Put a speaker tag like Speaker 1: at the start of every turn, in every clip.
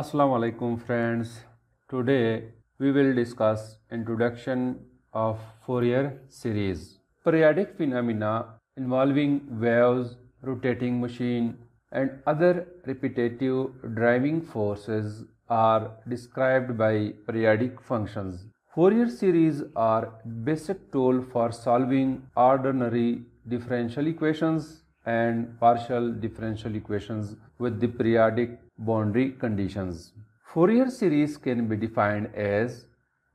Speaker 1: Assalamu alaikum friends. Today we will discuss introduction of Fourier series. Periodic phenomena involving waves, rotating machine and other repetitive driving forces are described by periodic functions. Fourier series are basic tool for solving ordinary differential equations and partial differential equations with the periodic boundary conditions. Fourier series can be defined as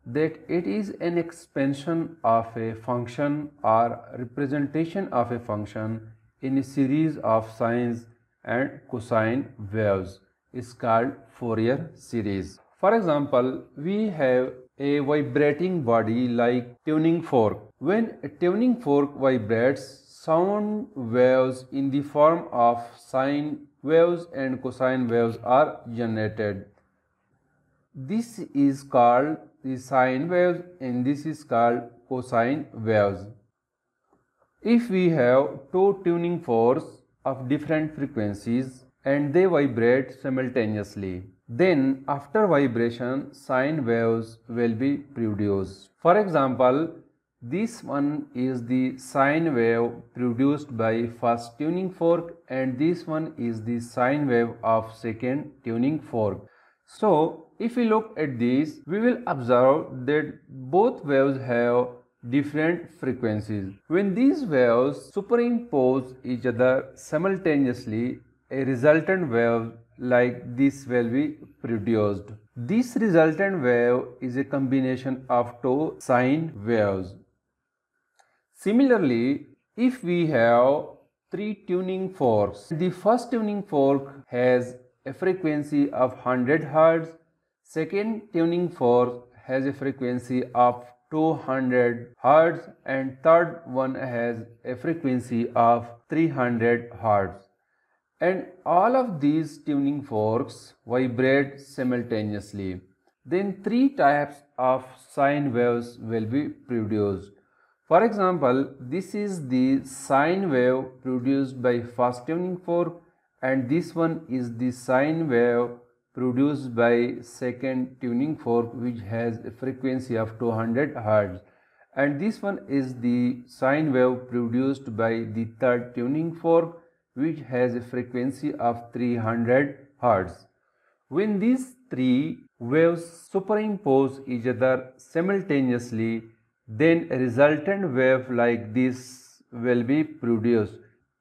Speaker 1: that it is an expansion of a function or representation of a function in a series of sine and cosine waves is called Fourier series. For example, we have a vibrating body like tuning fork. When a tuning fork vibrates, sound waves in the form of sine waves and cosine waves are generated. This is called the sine waves and this is called cosine waves. If we have two tuning forks of different frequencies and they vibrate simultaneously, then after vibration sine waves will be produced. For example, this one is the sine wave produced by first tuning fork and this one is the sine wave of second tuning fork. So, if we look at this, we will observe that both waves have different frequencies. When these waves superimpose each other simultaneously, a resultant wave like this will be produced. This resultant wave is a combination of two sine waves. Similarly, if we have three tuning forks, the first tuning fork has a frequency of 100 Hz, second tuning fork has a frequency of 200 Hz and third one has a frequency of 300 Hz. And all of these tuning forks vibrate simultaneously. Then three types of sine waves will be produced. For example, this is the sine wave produced by first tuning fork and this one is the sine wave produced by second tuning fork which has a frequency of 200 Hz and this one is the sine wave produced by the third tuning fork which has a frequency of 300 Hz. When these three waves superimpose each other simultaneously then a resultant wave like this will be produced.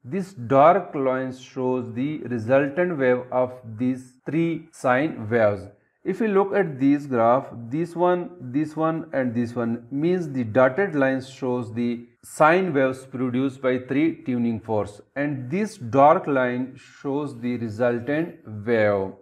Speaker 1: This dark line shows the resultant wave of these three sine waves. If we look at this graph, this one, this one and this one means the dotted line shows the sine waves produced by three tuning forks and this dark line shows the resultant wave.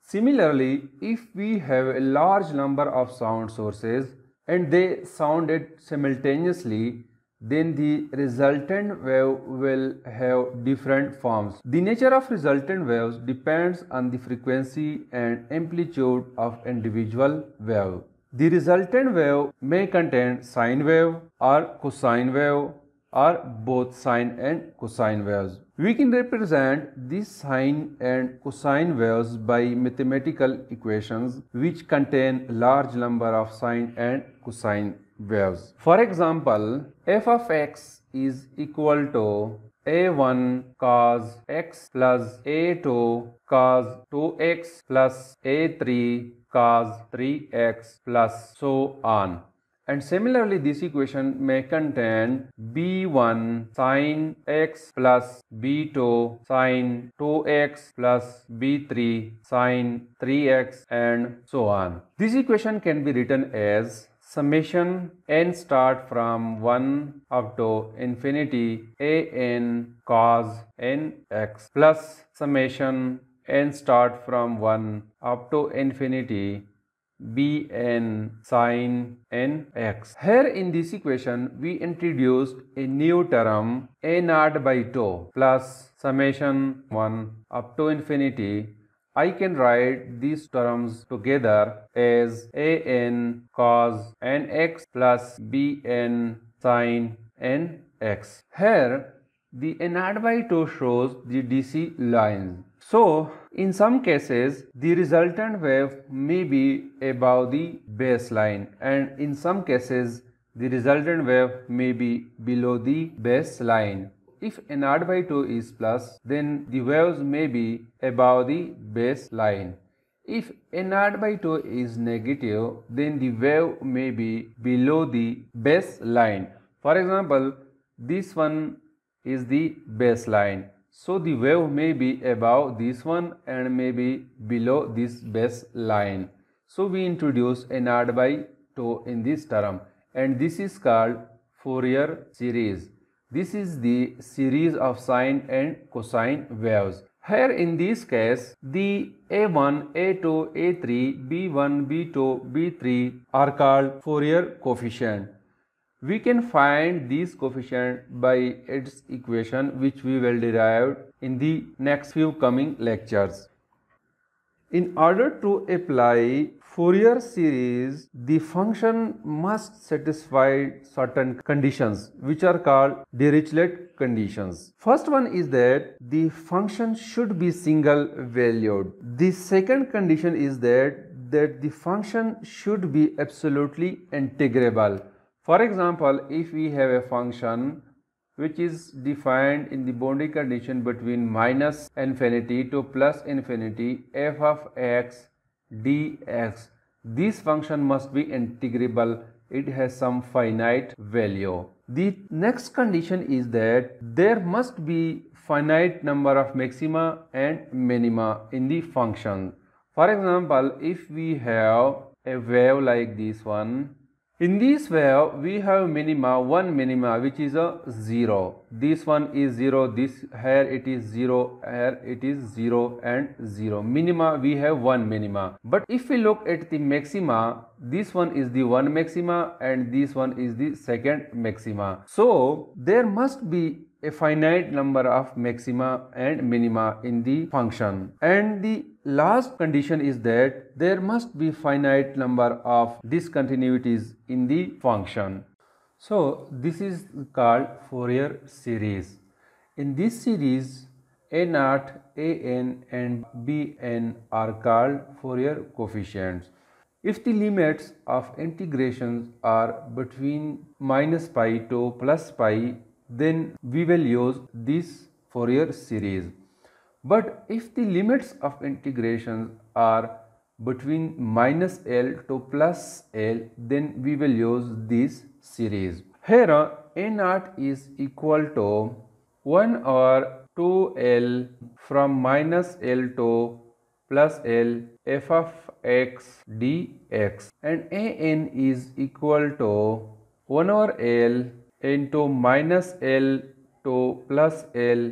Speaker 1: Similarly, if we have a large number of sound sources, and they sounded simultaneously, then the resultant wave will have different forms. The nature of resultant waves depends on the frequency and amplitude of individual wave. The resultant wave may contain sine wave or cosine wave or both sine and cosine waves. We can represent these sine and cosine waves by mathematical equations which contain large number of sine and cosine waves. For example, f of x is equal to a1 cos x plus a2 cos 2x plus a3 cos 3x plus so on. And similarly, this equation may contain b1 sine x plus b2 sine 2x plus b3 sine 3x and so on. This equation can be written as summation n start from 1 up to infinity a n cos n x plus summation n start from 1 up to infinity bn sine nx. Here in this equation we introduced a new term a naught by 2 plus summation 1 up to infinity. I can write these terms together as an cos nx plus bn sine nx. Here the a naught by 2 shows the DC lines. So, in some cases, the resultant wave may be above the baseline and in some cases, the resultant wave may be below the baseline. If n naught by 2 is plus, then the waves may be above the baseline. If n naught by 2 is negative, then the wave may be below the baseline. For example, this one is the baseline so the wave may be above this one and may be below this base line. So we introduce naught by 2 in this term and this is called Fourier series. This is the series of sine and cosine waves. Here in this case, the A1, A2, A3, B1, B2, B3 are called Fourier coefficient. We can find these coefficient by its equation which we will derive in the next few coming lectures. In order to apply Fourier series, the function must satisfy certain conditions which are called Dirichlet conditions. First one is that the function should be single valued. The second condition is that that the function should be absolutely integrable for example, if we have a function which is defined in the boundary condition between minus infinity to plus infinity f of x dx, this function must be integrable. It has some finite value. The next condition is that there must be finite number of maxima and minima in the function. For example, if we have a wave like this one in this wave, we have minima, one minima which is a 0. This one is 0, this here it is 0, here it is 0 and 0. Minima, we have one minima. But if we look at the maxima, this one is the one maxima and this one is the second maxima. So, there must be a finite number of maxima and minima in the function and the last condition is that there must be finite number of discontinuities in the function. So this is called Fourier series. In this series a naught, a n and b n are called Fourier coefficients. If the limits of integrations are between minus pi to plus pi then we will use this Fourier series. But if the limits of integration are between minus L to plus L, then we will use this series. Here A naught is equal to 1 over 2L from minus L to plus L f of x dx and an is equal to 1 over L into minus L to plus L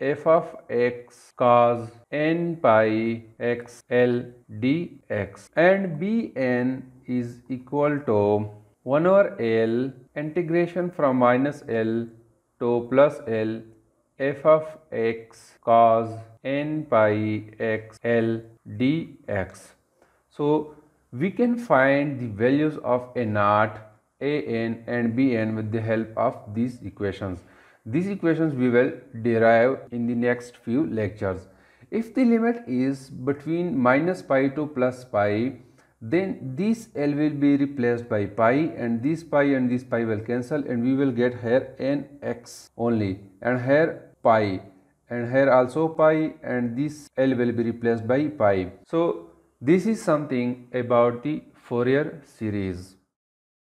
Speaker 1: f of x cos n pi x L dx and bn is equal to 1 over L integration from minus L to plus L f of x cos n pi x L dx. So we can find the values of a naught an and bn with the help of these equations. These equations we will derive in the next few lectures. If the limit is between minus pi to plus pi, then this L will be replaced by pi and this pi and this pi will cancel and we will get here nx only and here pi and here also pi and this L will be replaced by pi. So this is something about the Fourier series.